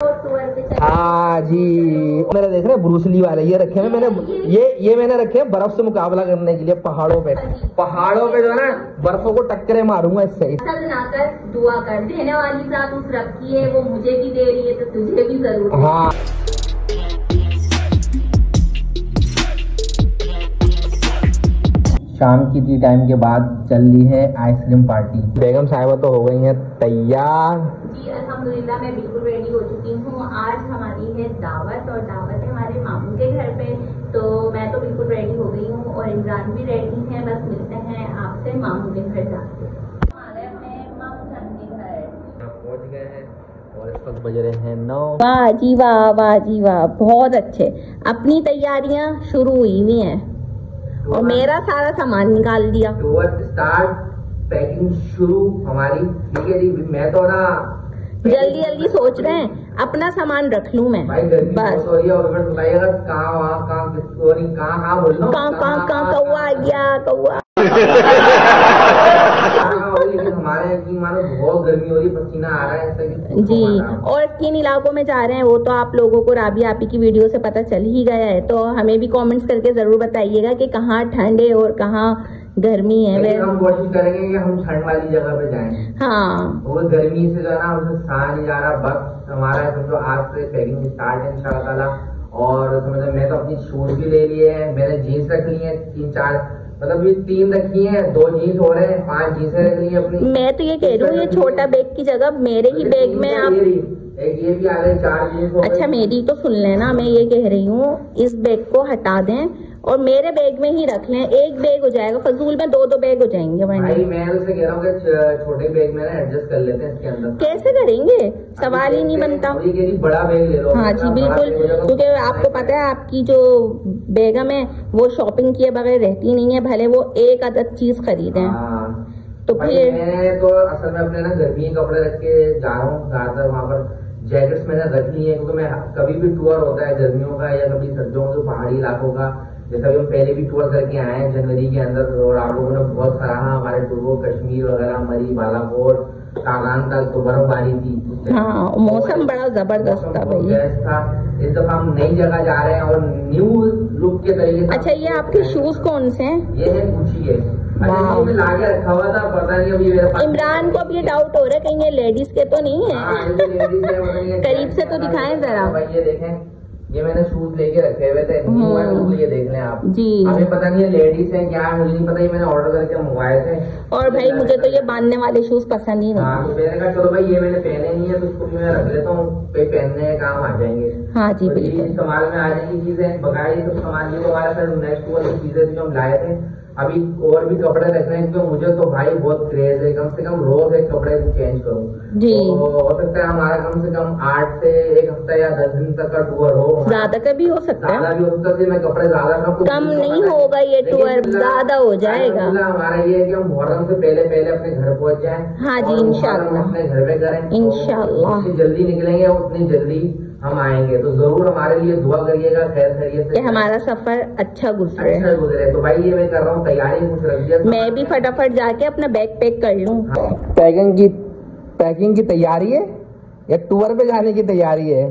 हाँ जी। मेरे देख रहे हैं ब्रूसली वाले ये रखे हैं मैंने ये ये मैंने रखे हैं बर्फ़ से मुकाबला करने के लिए पहाड़ों पे। पहाड़ों पे जो है ना बर्फों को टक्करे मारूँगा इससे। बनाकर दुआ कर देने वाली साथ उस रब की है वो मुझे भी दे रही है तो तुझे भी ज़रूर हाँ। शाम की टी टाइम के बाद चल रही है आइसक्रीम पार्टी बेगम साहिबा तो हो गई हैं तैयार। जी अल्हम्दुलिल्लाह मैं बिल्कुल रेडी हो चुकी हूँ। आज हमारी है दावत और दावत है हमारे मामू के घर पे। तो मैं तो बिल्कुल रेडी हो गई हूँ और इमरान भी रेडी है। बस मिलते हैं आपसे मामू के घर जाके। हमारे अपने मामू जान के घर। पहुँच गए हैं और इस वक्त बज रहे हैं नौ। वाह जी वाह वाह जी वाह बहुत अच्छे। अपनी तैयारियाँ शुरू हुई हुई हैं। और मेरा सारा सामान निकाल दिया। टूवर्ड स्टार्ट पैकिंग शुरू हमारी। ठीक है जी मैं तो ना जल्दी जल्दी सोच रहे हैं। अपना सामान रख लू मैं। बस। कहाँ कहाँ कहाँ कहाँ बोल रहा हूँ कहाँ कहाँ कहाँ कौआ आ गया कौआ कहाँ हो रही है, लेकिन हमारे यहाँ की मानो बहुत गर्मी हो रही है पसीना आ रहा है ऐसा कि जी। और किन इलाकों में जा रहे हैं वो तो आप लोगों को राबी आपी की वीडियो से पता चल ही गया है तो हमें भी कमेंट्स करके ज़रूर बताइएगा कि कहाँ ठंड है और कहाँ गर्मी है। वे हम कोशिश करेंगे कि हम ठंड वाली जगह पे जाएँ। हाँ। वो गर्मी से जो है ना हमसे सहा नहीं जा रहा बस हमारा समझो आज से पैकिंग स्टार्ट है इंशाल्लाह और समझो मैं तो अपनी शूज़ भी ले लिए हैं मैंने जीन्स रख ली है तीन चार मतलब ये तीन रखी है दो जीन्स हो रहे हैं पाँच जीन्स रख है अपनी। मैं तो ये कह रही हूँ ये छोटा बैग की जगह मेरे ही बैग में आप ये रही, एक ये भी आ गए चार जीन्स अच्छा मेरी तो सुन लेना मैं ये कह रही हूँ इस बैग को हटा दें और मेरे बैग में ही रख लें एक बैग हो जाएगा। फजूल में दो दो बैग हो जाएँगे भाई। मैं उसे कह रहा हूँ कि छोटे बैग में ना एडजस्ट कर लेते हैं इसके अंदर। कैसे करेंगे? सवाल ही नहीं बनता। बड़ा बैग ले लो। हाँ जी बिल्कुल। क्योंकि आपको पता है आपकी जो बेगम है वो शॉपिंग किए बगैर रहती नहीं है भले वो एक अदद चीज़ खरीदें। हाँ। तो फिर मैं तो असल में अपने ना गर्मी कपड़े रख के जा रहा हूँ ज़्यादातर वहाँ पर जैकेट्स मैंने रख ली है क्योंकि मैं कभी भी टूर होता है गर्मियों का या कभी सर्दियों के पहाड़ी इलाकों का जैसा कि हम पहले भी टूर करके आए हैं जनवरी के अंदर और आप लोगों ने बहुत सराहा हमारे टूर को कश्मीर वगैरह मरी बालाकोट कागान तक तो बर्फबारी थी हाँ मौसम बड़ा ज़बरदस्त था भाई था। इस दफ़ा हम नई जगह जा रहे हैं और न्यू लुक के तरीके अच्छा ये आपके शूज़ कौन से हैं? ये है गुची के। इमरान को अब ये डाउट हो रहा है कहीं ये लेडीज़ के तो नहीं हाँ, है है, नहीं है करीब से तो है। दिखाएँ जरा। ये देखें ये मैंने शूज़ लेके रखे हुए थे न्यू है हम्म। ये देख लें आप जी। हमें पता नहीं है लेडीज़ है क्या है मुझे नहीं पता ये मैंने ऑर्डर करके मंगवाए थे और भाई मुझे तो ये बांधने वाले शूज़ पसंद ही हाँ नहीं तो मैंने कहा चलो भाई ये मैंने पहने नहीं है तो इसको भी मैं रख लेता हूँ कहीं पहनने के काम आ जाएँगे हाँ जी बिल्कुल इस्तेमाल में आ की चीज़ें बकाया सब सामान ये तो हमारा नेक्स्ट वाली चीज़ें जो हम लाए थे अभी और भी कपड़े रखने हैं क्योंकि मुझे तो भाई बहुत क्रेज है कम से कम रोज एक कपड़े चेंज करूँ। तो हो सकता है हमारा कम से कम आठ से एक हफ़्ता या दस दिन तक का टूर हो ज़्यादा का भी हो सकता ज़्यादा है भी हो सकता है मैं कपड़े ज़्यादा रखूँ, कम नहीं होगा ये टूर, ज़्यादा हो जाएगा। हमारा ये है कि हम मुहर्रम से पहले पहले अपने घर पहुँच जाए हाँ जी, इंशाल्लाह। अपने घर पे करें तो इंशाल्लाह। जितनी जल्दी निकलेंगे उतनी जल्दी हम आएँगे तो ज़रूर हमारे लिए दुआ करिएगा खैर खैरियत से हमारा सफ़र अच्छा गुजरे। अच्छा गुजरे। तो भाई ये मैं कर रहा हूँ तैयारी कुछ रख दिया मैं भी फटाफट जाके अपना बैग पैक कर लूँ। पैकिंग की पैकिंग की तैयारी है? या टूर पे जाने की तैयारी है?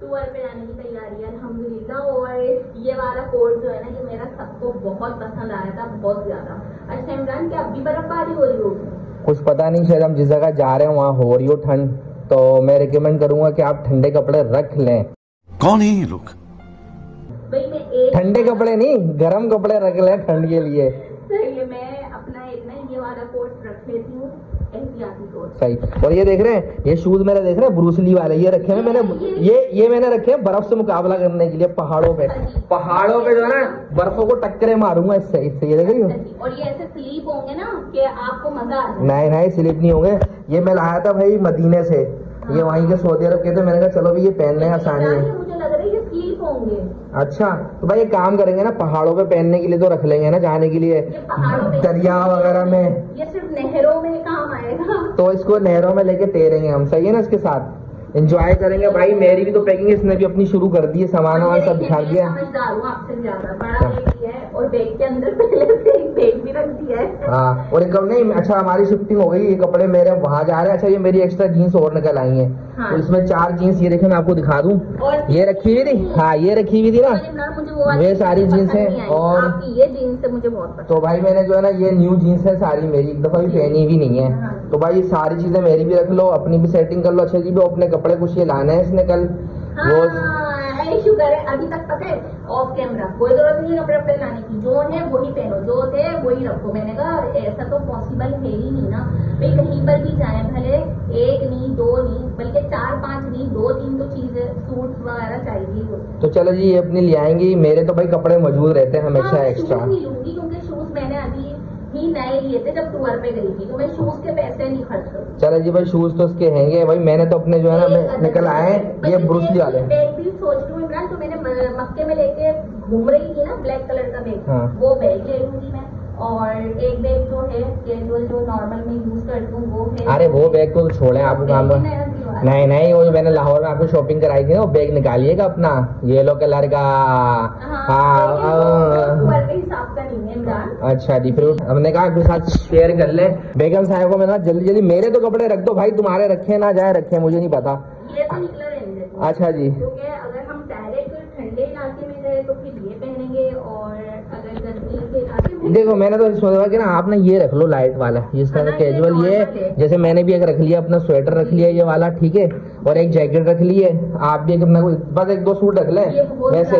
टूर पे जाने की तैयारी है अल्हम्दुलिल्लाह। और ये वाला कोट जो है ना ये मेरा सबको बहुत पसंद आया था बहुत ज़्यादा। अच्छा इमरान क्या अब भी बर्फबारी हो रही होगी? कुछ पता नहीं शायद हम जिस जगह जा रहे हैं वहाँ हो रही हो ठंड। तो मैं रिकमेंड करूँगा कि आप ठंडे कपड़े रख लें। कौन है ये लोग? भाई मैं एक ठंडे कपड़े नहीं गर्म कपड़े रख लें ठंड के लिए। सही है मैं अपना एक ना ये वाला कोट रख लेती हूँ एहतियाती तौर पे। सही। और ये देख रहे हैं ये शूज़ मेरे देख रहे हैं ब्रूसली वाले ये रखे हैं मैंने ये ये मैंने रखे हैं बर्फ़ से मुकाबला करने के लिए पहाड़ों पे। पहाड़ों पे जो है ना बर्फों को टक्करे मारूँगा इससे इससे ये देख रही हो? अच्छा और ये ऐसे स्लीप होंगे ना कि आपको मज़ा नहीं नहीं स्लिप नहीं होंगे। ये मैं लाया था भाई मदीने से। ये वहीं के सऊदी अरब के थे मैंने कहा चलो भाई ये पहनने आसानी है। मुझे लग रहा है ये स्लीप होंगे। अच्छा तो भाई एक काम करेंगे ना पहाड़ों पे पहनने के लिए तो रख लेंगे ना जाने के लिए। दरिया वगैरह में। ये सिर्फ़ नहरों में काम आएगा। तो इसको नहरों में लेके तैरेंगे हम सही है ना इसके साथ? एंजॉय करेंगे भाई मेरी भी तो पैकिंग इसने भी अपनी शुरू कर दी है सामान वामान सब बिछा दिया। है। समझदार हूँ आपसे ज़्यादा बड़ा बैग लिया है और बैग के अंदर पहले से एक बैग भी रख दिया है। हाँ और एक नहीं अच्छा हमारी शिफ्टिंग हो गई ये कपड़े मेरे वहाँ जा रहे हैं। अच्छा ये मेरी एक्स्ट्रा जीन्स और निकल आई हैं। हाँ। इसमें चार जीन्स ये देखे मैं आपको दिखा दूँ। ये रखी हुई थी? हाँ ये रखी हुई थी ना? वे सारी जीन्स है और- ये जीन्स है मुझे बहुत तो भाई मैंने जो है ना ये न्यू जीन्स है सारी मेरी। एक दफ़ा भी पहनी भी नहीं है। हाँ। तो भाई ये सारी चीज़ें मेरी भी रख लो अपनी भी सेटिंग कर लो अच्छे जी भी अपने कपड़े कुछ ये लाने हैं इसने कल। रोज हाँ करे? अभी तक पता है ऑफ़ कैमरा कोई ज़रूरत नहीं है कपड़े अपने लाने की। जो है वही पहनो। जो थे वही रखो। मैंने कहा ऐसा तो पॉसिबल है ही नहीं ना। भाई कहीं पर भी जाए भले एक नहीं दो नहीं बल्कि चार पाँच नहीं दो तीन तो चीज़ें सूट वगैरह चाहिए ही हैं। तो चलो जी ये अपनी ले आएँगी मेरे तो भाई कपड़े मौजूद रहते हैं हमेशा हाँ, एक्स्ट्रा शूज़ नहीं लूँगी क्योंकि शूज़ मैंने अभी ही नए लिए थे जब टूर पे गई थी तो मैं शूज़ के पैसे नहीं खर्च करूँ चलो जी भाई शूज़ तो उसके हैंगे भाई मैंने तो अपने जो है ना निकल आए हैं। ये ब्रूसली वाले बैग भी सोच रही हूँ इमरान जो मैंने मक्के में लेके घूम रही थी ना ब्लैक कलर का बैग हाँ। वो बैग ले लूँगी मैं। और एक बैग जो है कैजुअल जो नॉर्मल में यूज़ करती हूँ वो है। अरे वो बैग को तो छोड़े आपको काम नहीं नहीं वो जो मैंने लाहौर में आपको शॉपिंग कराई थी ना वो बैग निकालिएगा अपना। येलो कलर का। हाँ हाँ है। अच्छा जी फिर हमने कहा आपके साथ शेयर कर ले। बेगम साहब को मैंने ना जल्दी जल्दी मेरे तो कपड़े रख दो। भाई तुम्हारे रखे ना जाए रखे मुझे नहीं पता। ये तो। अच्छा जी क्योंकि अगर हम डायरेक्ट ठंडे इलाके में गए तो फिर ये पहनेंगे और अगर गर्मी के इलाके में देखो मैंने तो सोचा कि ना आप ना ये रख लो लाइट वाला जिस तरह ये कैजुअल ये है। जैसे मैंने भी एक रख लिया अपना स्वेटर रख लिया ये वाला ठीक है और एक जैकेट रख ली है आप भी एक अपना बस एक दो सूट रख लें वैसे।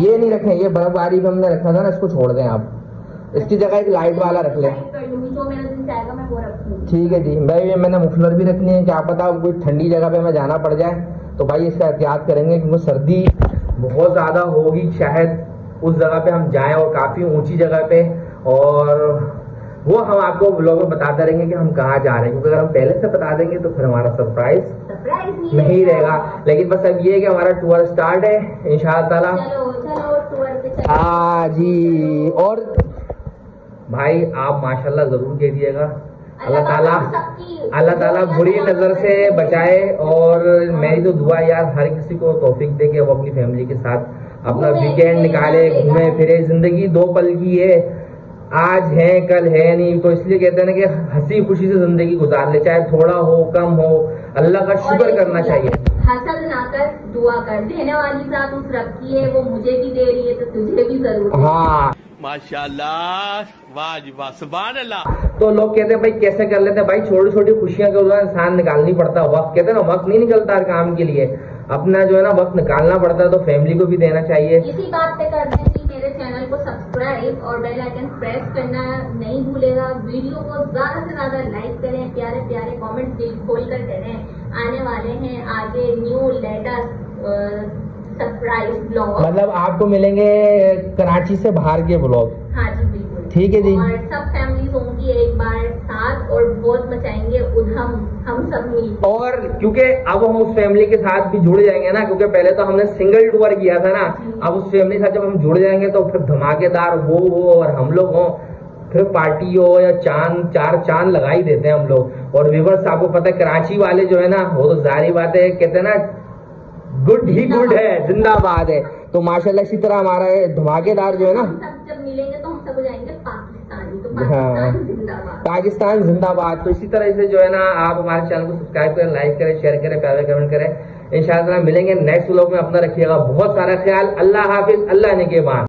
ये नहीं रखें ये बर्फबारी में हमने रखा था ना इसको छोड़ दें आप इसकी जगह एक लाइट वाला रख लें रखूँगी ठीक है जी भाई मैंने मुफलर भी रखनी है क्या पता कोई ठंडी जगह पे मैं जाना पड़ जाए तो भाई इसका एहतियात करेंगे क्योंकि सर्दी बहुत ज़्यादा होगी शायद उस जगह पे हम जाएँ और काफ़ी ऊँची जगह पे और वो हम आपको ब्लॉग में बताते रहेंगे कि हम कहाँ जा रहे हैं। क्योंकि अगर हम पहले से बता देंगे तो फिर हमारा सरप्राइज़ नहीं रहेगा। लेकिन बस अब ये है कि हमारा टूर स्टार्ट है इंशाल्लाह चलो चलो टूर पे चलो। हाँ जी और भाई आप माशाल्लाह ज़रूर कह दिएगा अल्लाह ताला अल्लाह ताला बुरी नज़र से बचाए और मेरी तो दुआ यार हर किसी को तौफीक दे के वो अपनी फैमिली के साथ अपना वीकेंड निकाले घूमे फिरे। ज़िंदगी दो पल की है। आज है कल है नहीं। तो इसलिए कहते हैं ना कि हँसी खुशी से ज़िंदगी गुजार ले चाहे थोड़ा हो कम हो। अल्लाह का शुक्र करना चाहिए। हसद ना कर दुआ कर। देने वाली जात उस रब की है वो मुझे भी दे रही है तो तुझे भी ज़रूर हाँ। माशाल्लाह वाह वाह अल्लाह तो लोग कहते हैं भाई कैसे कर लेते हैं? भाई छोटी छोटी खुशियाँ के उधर इंसान निकालनी पड़ता है। वक्त कहते हैं ना वक्त नहीं निकलता हर काम के लिए। अपना जो है ना वक्त निकालना पड़ता है तो फैमिली को भी देना चाहिए। इसी बात पे कर दें कि मेरे चैनल को सब्सक्राइब और बेल आइकन प्रेस करना नहीं भूलेगा। वीडियो को ज़्यादा से ज़्यादा लाइक करें प्यारे प्यारे कमेंट्स दिल खोल कर करें आने वाले हैं आगे न्यू लेटेस्ट सरप्राइज़ ब्लॉग मतलब आपको मिलेंगे कराची से बाहर के ब्लॉग हाँ जी बिल्कुल। ठीक है जी। और सब फैमिलीज़ होंगी एक बार साथ और बहुत मचाएँगे उधम हम सब मिलकर और क्योंकि अब हम उस फैमिली के साथ भी जुड़ जाएँगे ना क्योंकि पहले तो हमने सिंगल टूर किया था ना अब उस फैमिली के साथ जब हम जुड़ जाएँगे तो फिर धमाकेदार वो हो और हम लोग हों फिर पार्टी हो या चाँद चार चाँद लगा ही देते हैं हम लोग। और व्यूवर्स आपको पता है कराची वाले जो है ना वो तो जारी बात है कहते हैं ना गुड ही गुड है जिंदाबाद है। तो माशाल्लाह इसी तरह हमारा ये धमाकेदार जो है ना। जब मिलेंगे तो हम सब जाएँगे पाकिस्तानी। तो हाँ। पाकिस्तान जिंदाबाद। तो इसी तरह से जो है ना आप हमारे चैनल को सब्सक्राइब करें लाइक करें शेयर करें प्यारे कमेंट करें। इंशाल्लाह मिलेंगे नेक्स्ट व्लॉग में। अपना रखिएगा बहुत सारा ख्याल। अल्लाह हाफिज अल्लाह ने के बाद